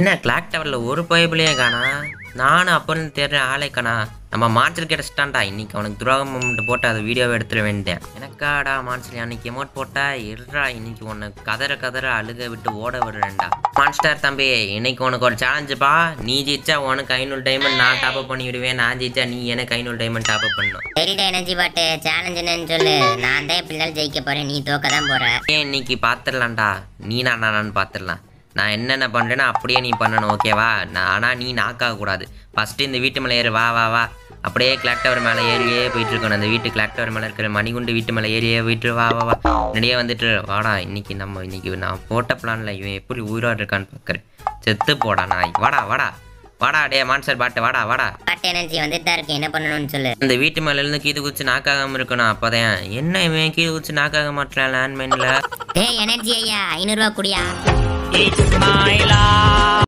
என்ன கிளாக் டவரில் ஒரு பைபிளையே காணா? நானும் அப்போன்னு தேடுற ஆளே காணா. நம்ம மான்சல் கிடச்சிட்டான்டா இன்னைக்கு அவனுக்கு துரோகம் moment போட்டு அதை வீடியோவை எடுத்துட வேண்டியேன் எனக்காடா மான்சல் அன்னைக்கு எமோட் போட்டா? இருடா இன்னைக்கு உன்னை கதற கதற அழுக விட்டு ஓட விடுறேன்டா. மான்ஸ்டர் தம்பி இன்னைக்கு உனக்கு ஒரு சேலஞ்சுப்பா நீ ஜெயிச்சா உனக்கு ஐநூறு டைமண்ட் நான் டாப் அப் பண்ணி விடுவேன். நான் ஜெயிச்சா நீ எனக்கு ஐநூறு டைமண்ட் டாப் அப் பண்ணணும் சரிடா எனர்ஜி பாட்டு. சேலஞ்ச் என்னன்னு சொல்லு. நான் தான் எப்படினாலும் ஜெயிக்க போறேன். நீ தோக்க தான் போற. ஏன் இன்னைக்கு பார்த்துடலாம்டா நீ நான் நானான்னு பார்த்துடலாம் நான் என்னென்ன பண்ணுறேனோ அப்படியே நீ பண்ணணும் ஓகேவா? நான் ஆனால் நீ நாக்காக கூடாது ஃபஸ்ட்டு இந்த வீட்டு மேலே ஏறு வா வா வா. அப்படியே கிளாக் டவர் மேலே ஏறியே போயிட்டு இருக்கணும் அந்த வீட்டு கிளாக் டவர் மேலே இருக்கிற மணிகுண்டு வீட்டு மேலே ஏறியே போயிட்டு வா வா வா. நிறைய வந்துட்டு வாடா இன்னைக்கு நம்ம இன்னைக்கு நான் போட்ட பிளானில் இவன் எப்படி உயிரோடு இருக்கான்னு பார்க்குறேன் செத்து போடா நாய். வாடா வாடா. வாடா டே மான்சர் பாட்டு. வாடா வாடா. பாட்டு எனர்ஜி வந்துட்டு தான் இருக்கு. என்ன பண்ணணும்னு சொல்லு. இந்த வீட்டு மேல இருந்து கீது குச்சி நாக்காகாம இருக்கணும் அப்போதான் என்ன இவன் கீது குச்சி நாக்காக மாட்டான் லேண்ட்மைனில் டேய் எனர்ஜி ஐயா. ஐநூறுரூவா குடியா? It's my life.